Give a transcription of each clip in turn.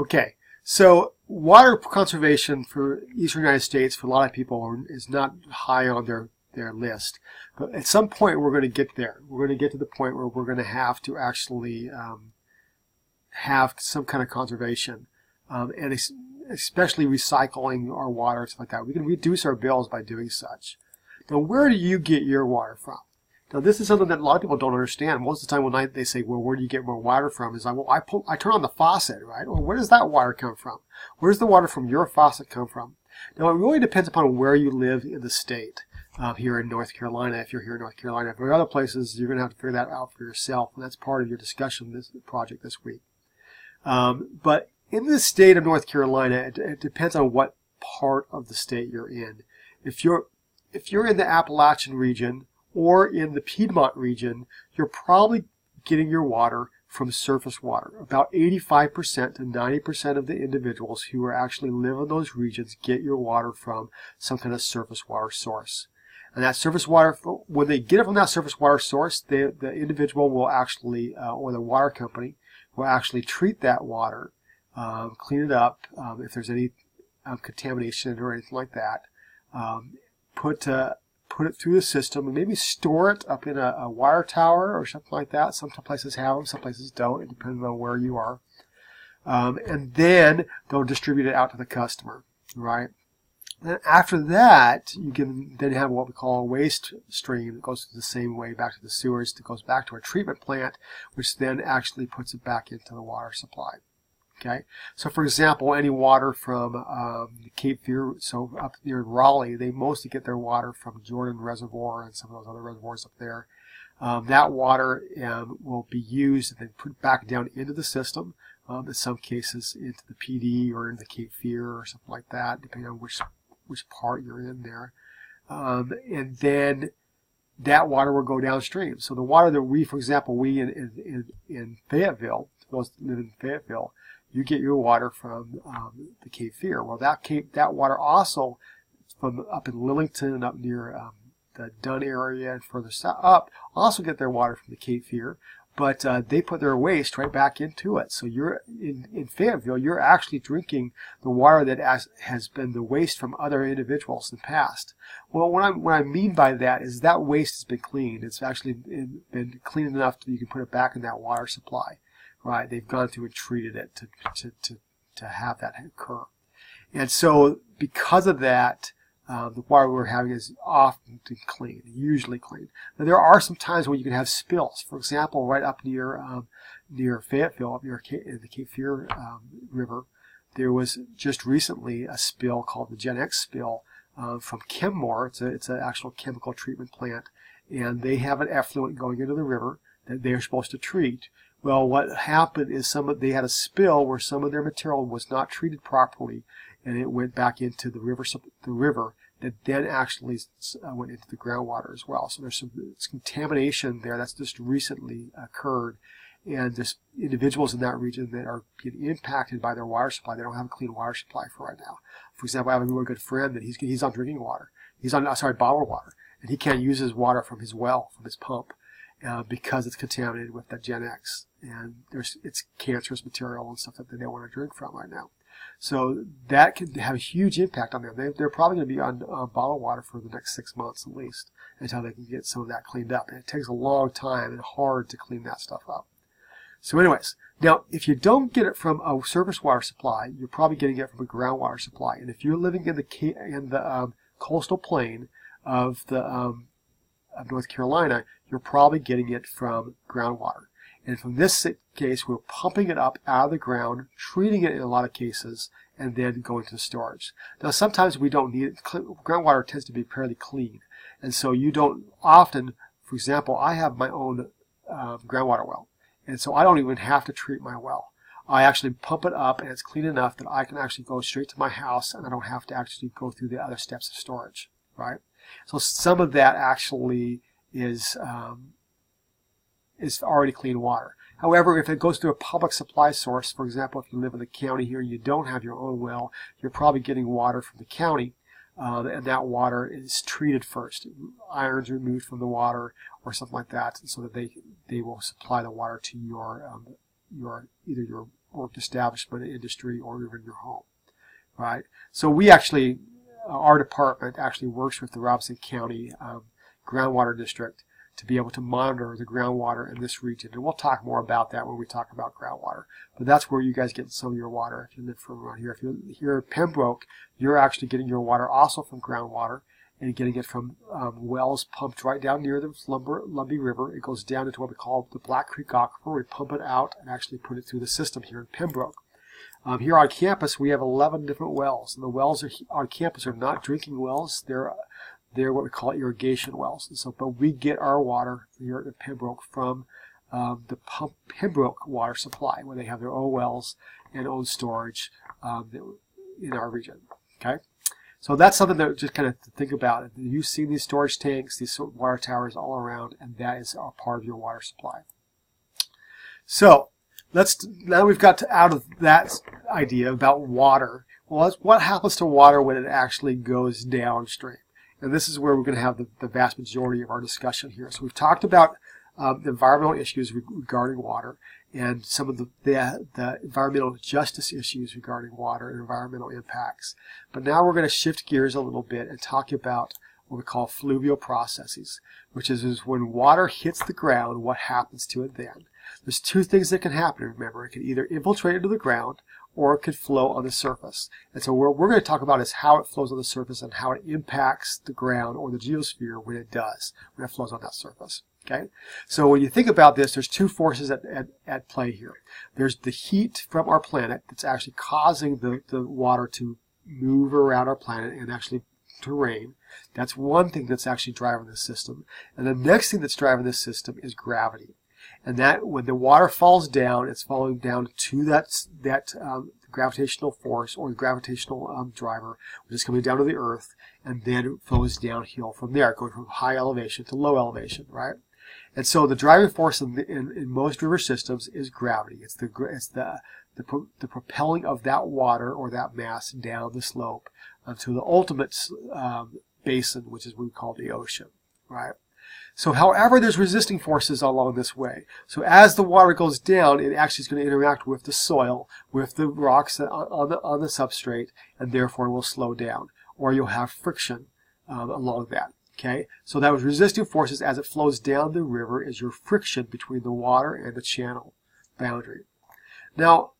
Okay, so water conservation for eastern United States for a lot of people is not high on their, their list. But at some point we're going to get there. We're going to get to the point where we're going to have to actually um, have some kind of conservation. Um, and especially recycling our water, and stuff like that. We can reduce our bills by doing such. Now, where do you get your water from? Now, this is something that a lot of people don't understand. Most of the time when I, they say, well, where do you get more water from? Is I, well, I, pull, I turn on the faucet, right? Well, where does that water come from? Where does the water from your faucet come from? Now, it really depends upon where you live in the state. Uh, here in North Carolina, if you're here in North Carolina. If there are other places, you're going to have to figure that out for yourself, and that's part of your discussion this project this week. Um, but in the state of North Carolina, it, it depends on what part of the state you're in. If you're if you're in the Appalachian region, or in the Piedmont region, you're probably getting your water from surface water. About 85% to 90% of the individuals who are actually live in those regions get your water from some kind of surface water source. And that surface water, when they get it from that surface water source, they, the individual will actually, uh, or the water company, will actually treat that water, um, clean it up um, if there's any um, contamination or anything like that, um, put uh, put it through the system and maybe store it up in a, a, wire tower or something like that. Some places have them, some places don't. It depends on where you are. Um, and then they'll distribute it out to the customer, right? And after that, you can then have what we call a waste stream that goes the same way back to the sewers, that goes back to a treatment plant, which then actually puts it back into the water supply. Okay, so for example, any water from um, Cape Fear, so up near Raleigh, they mostly get their water from Jordan Reservoir and some of those other reservoirs up there. Um, that water um, will be used and then put back down into the system. Um, in some cases, into the Pee Dee or into the Cape Fear or something like that, depending on which which part you're in there. Um, and then that water will go downstream. So the water that we, for example, we in in, in Fayetteville, those that live in Fayetteville, you get your water from um, the Cape Fear. Well, that Cape, that water also from up in Lillington and up near um, the Dunn area and further south, up also get their water from the Cape Fear, but uh, they put their waste right back into it. So you're in, in Fayetteville, you're actually drinking the water that has, has been the waste from other individuals in the past. Well, what I, what I mean by that is that waste has been cleaned. It's actually been cleaned enough that you can put it back in that water supply right? They've gone through and treated it to, to, to, to have that occur. And so because of that, um, the water we're having is often clean, usually clean. Now there are some times when you can have spills. For example, right up near um, near Fayetteville, up near the Cape Fear um, River, there was just recently a spill called the Gen X spill uh, from Chemours. It's a it's an actual chemical treatment plant, and they have an effluent going into the river that they're supposed to treat. Well, what happened is some of, they had a spill where some of their material was not treated properly, and it went back into the river, the river that then actually uh, went into the groundwater as well. So there's some contamination there that's just recently occurred, and there's individuals in that region that are impacted by their water supply. They don't have a clean water supply for right now. For example, I have a really good friend that he's he's on drinking water. He's on sorry bottled water, and he can't use his water from his well from his pump uh, because it's contaminated with that Gen X and there's it's cancerous material and stuff that they don't want to drink from right now. So that can have a huge impact on them. They, they're probably going to be on uh, bottled water for the next six months at least until they can get some of that cleaned up. And it takes a long time and hard to clean that stuff up. So anyways, now if you don't get it from a surface water supply, you're probably getting it from a groundwater supply. And if you're living in the in the um, coastal plain of the um, of North Carolina, you're probably getting it from groundwater. And from this case, we're pumping it up out of the ground, treating it in a lot of cases, and then going to storage. Now, sometimes we don't need it. Groundwater tends to be fairly clean. And so you don't often, for example, I have my own um, groundwater well. And so I don't even have to treat my well. I actually pump it up and it's clean enough that I can actually go straight to my house and I don't have to actually go through the other steps of storage, right? So some of that actually is um, is already clean water. However, if it goes through a public supply source, for example, if you live in the county here and you don't have your own well, you're probably getting water from the county, um, and that water is treated first. Iron's removed from the water or something like that, so that they they will supply the water to your um, your either your work establishment, industry, or even your home, right? So we actually, uh, our department actually works with the Robeson County um, Groundwater District to be able to monitor the groundwater in this region. And we'll talk more about that when we talk about groundwater. But that's where you guys get some of your water if you live from around here. If you're here in Pembroke, you're actually getting your water also from groundwater and getting it from um, wells pumped right down near the Lumber, Lumbee River. It goes down into what we call the Black Creek Aquifer. We pump it out and actually put it through the system here in Pembroke. Um, here on campus, we have 11 different wells, and the wells are, on campus are not drinking wells. They're they're what we call irrigation wells. And so, but we get our water here at Pembroke from um, the pump Pembroke water supply, where they have their own wells and own storage um, in our region. Okay. So that's something that just kind of think about. You've seen these storage tanks, these water towers all around, and that is a part of your water supply. So let's now we've got to, out of that idea about water. Well, what happens to water when it actually goes downstream? And this is where we're going to have the, the vast majority of our discussion here. So we've talked about um, environmental issues regarding water and some of the, the, the, environmental justice issues regarding water and environmental impacts. But now we're going to shift gears a little bit and talk about what we call fluvial processes, which is, is when water hits the ground, what happens to it then. There's two things that can happen, remember. It can either infiltrate into the ground or it could flow on the surface. And so what we're going to talk about is how it flows on the surface and how it impacts the ground or the geosphere when it does, when it flows on that surface. Okay, so when you think about this, there's two forces at, at, at play here. There's the heat from our planet that's actually causing the, the water to move around our planet and actually to rain. That's one thing that's actually driving the system. And the next thing that's driving this system is gravity and that when the water falls down, it's falling down to that that um, gravitational force or the gravitational um, driver, which is coming down to the Earth, and then it flows downhill from there, going from high elevation to low elevation, right? And so the driving force in, in, in most river systems is gravity. It's the it's the the, pro, the, propelling of that water or that mass down the slope uh, to the ultimate um, basin, which is what we call the ocean, right? So however, there's resisting forces along this way. So as the water goes down, it actually is going to interact with the soil, with the rocks on the, on the substrate, and therefore will slow down. Or you'll have friction um, along that. Okay, so that was resisting forces as it flows down the river is your friction between the water and the channel boundary. Now,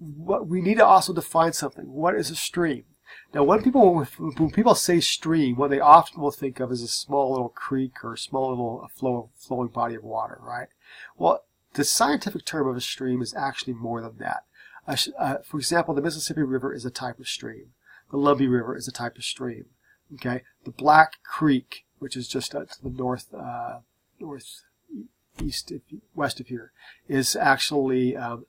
what we need to also define something. What is a stream? Now, when people when people say stream, what they often will think of is a small little creek or a small little flow, flowing body of water, right? Well, the scientific term of a stream is actually more than that. Uh, for example, the Mississippi River is a type of stream. The Lumbee River is a type of stream. Okay, the Black Creek, which is just uh, to the north, uh, northeast, west of here, is actually um,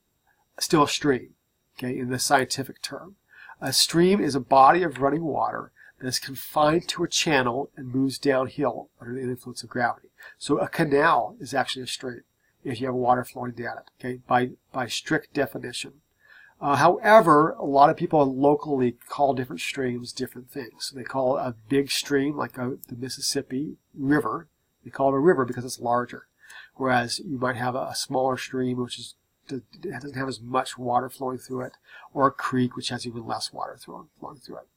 still a stream. Okay, in the scientific term. A stream is a body of running water that is confined to a channel and moves downhill under the influence of gravity. So a canal is actually a stream if you have water flowing down it, okay, by, by strict definition. Uh, however, a lot of people locally call different streams different things. They call a big stream, like a, the Mississippi River, they call it a river because it's larger. Whereas you might have a, a smaller stream, which is it doesn't have as much water flowing through it, or a creek which has even less water flowing through it.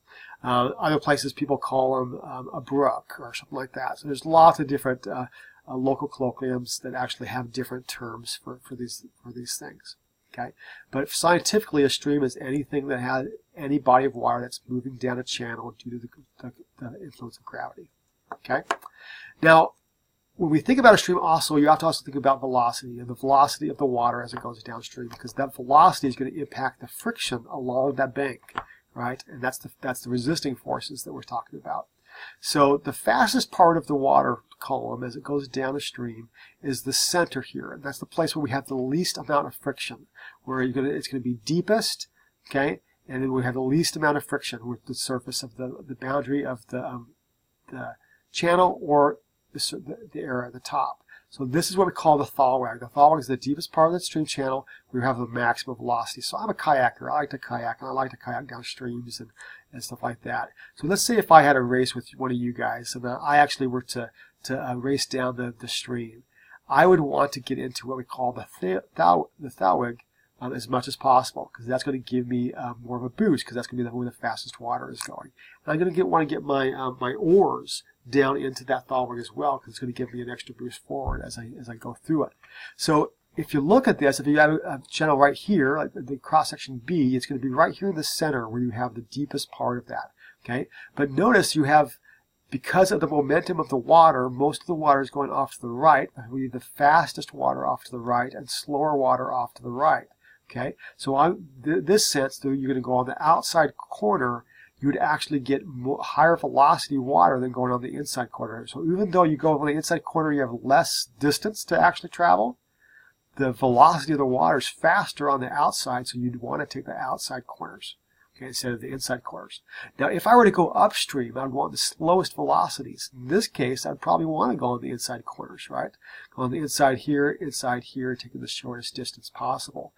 Uh, other places people call them um, a brook or something like that. So there's lots of different uh, uh, local colloquiums that actually have different terms for, for these for these things. Okay, but scientifically, a stream is anything that has any body of water that's moving down a channel due to the, the, the influence of gravity. Okay, now when we think about a stream also, you have to also think about velocity and the velocity of the water as it goes downstream because that velocity is going to impact the friction along that bank, right? And that's the, that's the resisting forces that we're talking about. So the fastest part of the water column as it goes down stream is the center here. And that's the place where we have the least amount of friction, where you're gonna, it's going to be deepest, okay? And then we have the least amount of friction with the surface of the, the boundary of the, um, the channel or the, the area at the top. So this is what we call the thalweg. The thalweg is the deepest part of the stream channel. Where we have the maximum velocity. So I'm a kayaker. I like to kayak, and I like to kayak down streams and, and stuff like that. So let's say if I had a race with one of you guys, and uh, I actually were to, to uh, race down the, the stream. I would want to get into what we call the, th the um, as much as possible because that's going to give me um, more of a boost because that's going to be the, where the fastest water is going. And I'm going to get, want to get my um, my oars down into that Thalweg as well because it's going to give me an extra boost forward as I as I go through it. So if you look at this, if you have a channel right here, like the cross section B, it's going to be right here in the center where you have the deepest part of that. Okay, but notice you have because of the momentum of the water, most of the water is going off to the right. We leave the fastest water off to the right and slower water off to the right. Okay, so on th this sense, though, you're going to go on the outside corner, you would actually get more, higher velocity water than going on the inside corner. So even though you go on the inside corner, you have less distance to actually travel, the velocity of the water is faster on the outside, so you'd want to take the outside corners okay, instead of the inside corners. Now, if I were to go upstream, I'd want the slowest velocities. In this case, I'd probably want to go on the inside corners, right? Go on the inside here, inside here, taking the shortest distance possible.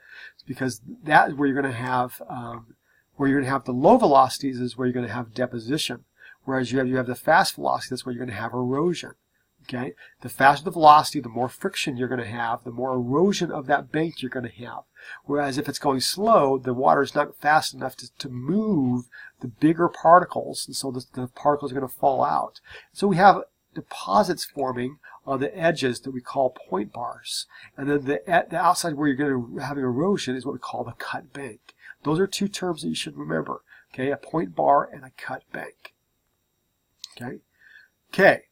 Because that is where you're going to have, um, where you're going to have the low velocities is where you're going to have deposition. Whereas you have, you have the fast velocity, that's where you're going to have erosion. Okay, the faster the velocity, the more friction you're going to have, the more erosion of that bank you're going to have. Whereas if it's going slow, the water is not fast enough to, to move the bigger particles, and so the, the particles are going to fall out. So we have deposits forming on the edges that we call point bars. And then the, the outside where you're going to have erosion is what we call the cut bank. Those are two terms that you should remember. Okay, a point bar and a cut bank. Okay. Okay.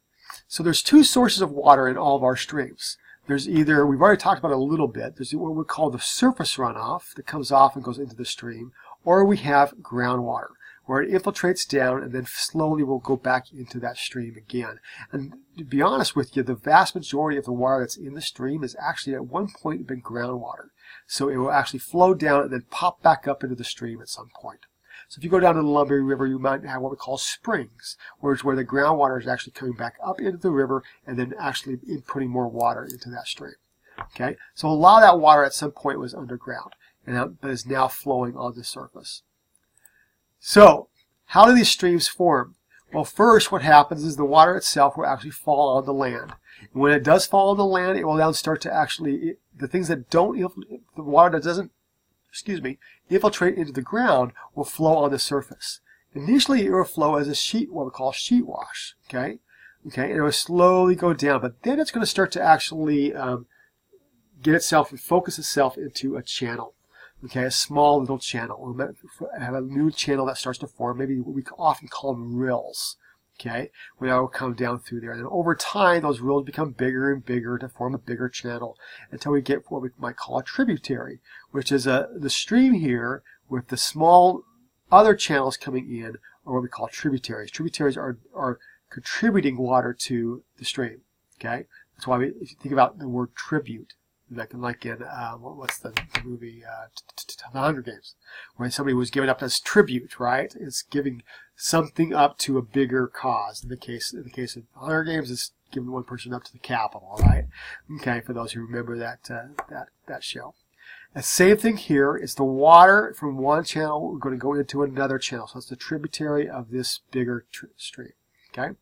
So there's two sources of water in all of our streams. There's either, we've already talked about a little bit, there's what we call the surface runoff that comes off and goes into the stream, or we have groundwater where it infiltrates down and then slowly will go back into that stream again. And to be honest with you, the vast majority of the water that's in the stream is actually at one point been groundwater. So it will actually flow down and then pop back up into the stream at some point. So if you go down to the Lumberry River, you might have what we call springs, where it's where the groundwater is actually coming back up into the river and then actually putting more water into that stream. Okay, so a lot of that water at some point was underground, and but is now flowing on the surface. So, how do these streams form? Well, first, what happens is the water itself will actually fall on the land. And when it does fall on the land, it will then start to actually, the things that don't, the water that doesn't excuse me, infiltrate into the ground will flow on the surface. Initially, it will flow as a sheet, what we call sheet wash, okay? Okay, and it will slowly go down, but then it's going to start to actually um, get itself and focus itself into a channel, okay, a small little channel. We'll have a new channel that starts to form. Maybe we often call them rills, okay, that will come down through there. And then over time, those rills become bigger and bigger to form a bigger channel until we get what we might call a tributary, which is a, the stream here with the small other channels coming in are what we call tributaries. Tributaries are, are contributing water to the stream, okay? That's why we, if you think about the word tribute, like, like in, uh, what's the, the movie, uh, The Hunger Games, where somebody was given up as tribute, right? It's giving something up to a bigger cause. In the case, in the case of Hunger Games, it's giving one person up to the Capitol, right? Okay, for those who remember that, uh, that, that show. The same thing here is the water from one channel we're going to go into another channel. So it's the tributary of this bigger stream. Okay.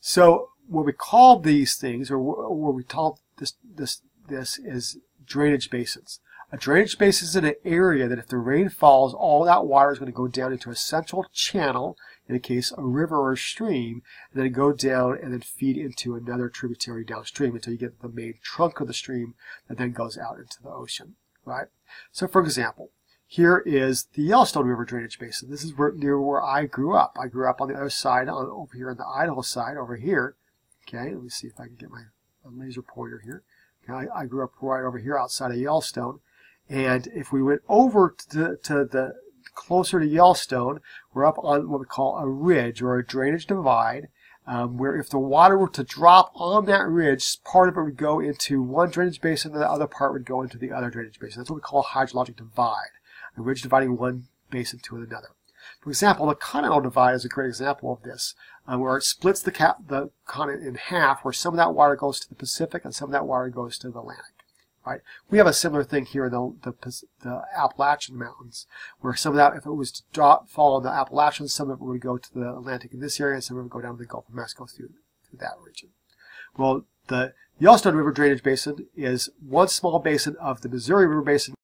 So what we call these things, or what we call this this this is drainage basins. A drainage basin is an area that if the rain falls, all that water is going to go down into a central channel, in a case a river or a stream, and then go down and then feed into another tributary downstream until you get the main trunk of the stream that then goes out into the ocean, right? So for example, here is the Yellowstone River drainage basin. This is where, near where I grew up. I grew up on the other side, on, over here on the Idaho side, over here. Okay, let me see if I can get my laser pointer here. I grew up right over here outside of Yellowstone. And if we went over to, to the closer to Yellowstone, we're up on what we call a ridge or a drainage divide, um, where if the water were to drop on that ridge, part of it would go into one drainage basin and the other part would go into the other drainage basin. That's what we call a hydrologic divide, a ridge dividing one basin to another. For example, the Continental Divide is a great example of this, uh, where it splits the, cap, the continent in half, where some of that water goes to the Pacific and some of that water goes to the Atlantic. Right? We have a similar thing here in the, the, the Appalachian Mountains, where some of that, if it was to drop, fall on the Appalachians, some of it would go to the Atlantic in this area, and some of it would go down to the Gulf of Mexico through, through that region. Well, The Yellowstone River Drainage Basin is one small basin of the Missouri River Basin